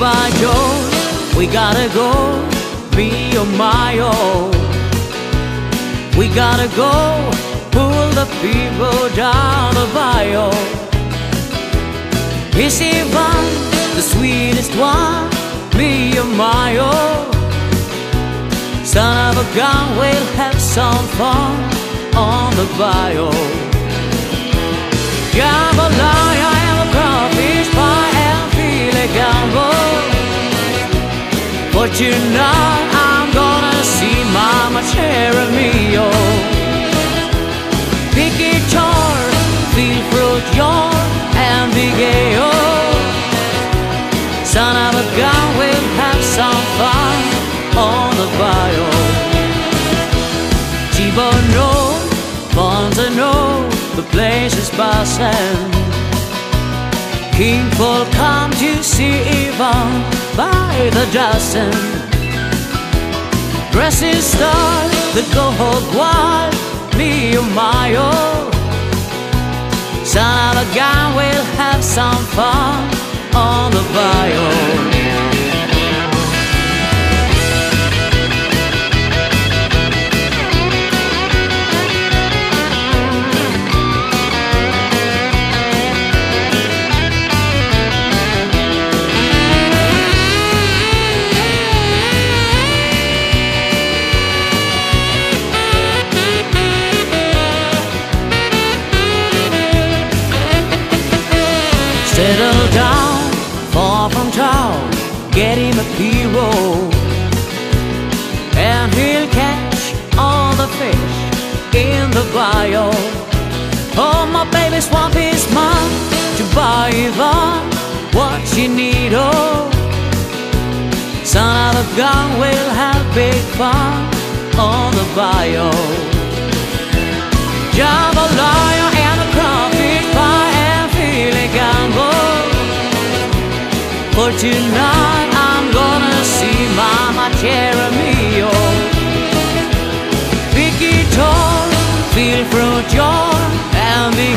by Joe, we gotta go, Be or my oh. We gotta go, pull the people down the bio. Is Ivan the sweetest one, me or my oh? Son of a gun, we'll have some fun on the bayou. For tonight I'm gonna see Mama Cheremio. Picky char, feel fruit yard and big ale. Son of a gun, we'll have some fun on the bayou. T-Bone Fontano, the place is buzzing. People come to see Ivan by the dozen. Dresses start that go wild, me or my oh. Son of a gun, we'll have some fun on the bayou. Down, far from town, get him a hero. And he'll catch all the fish in the bayou. Oh, my baby swamp his mom to buy Yvonne what she need, oh. Son of a gun will have big fun on the. Jambalaya and tonight I'm gonna see Mama Cheremio. Vicky Tor, feel fruit jar and big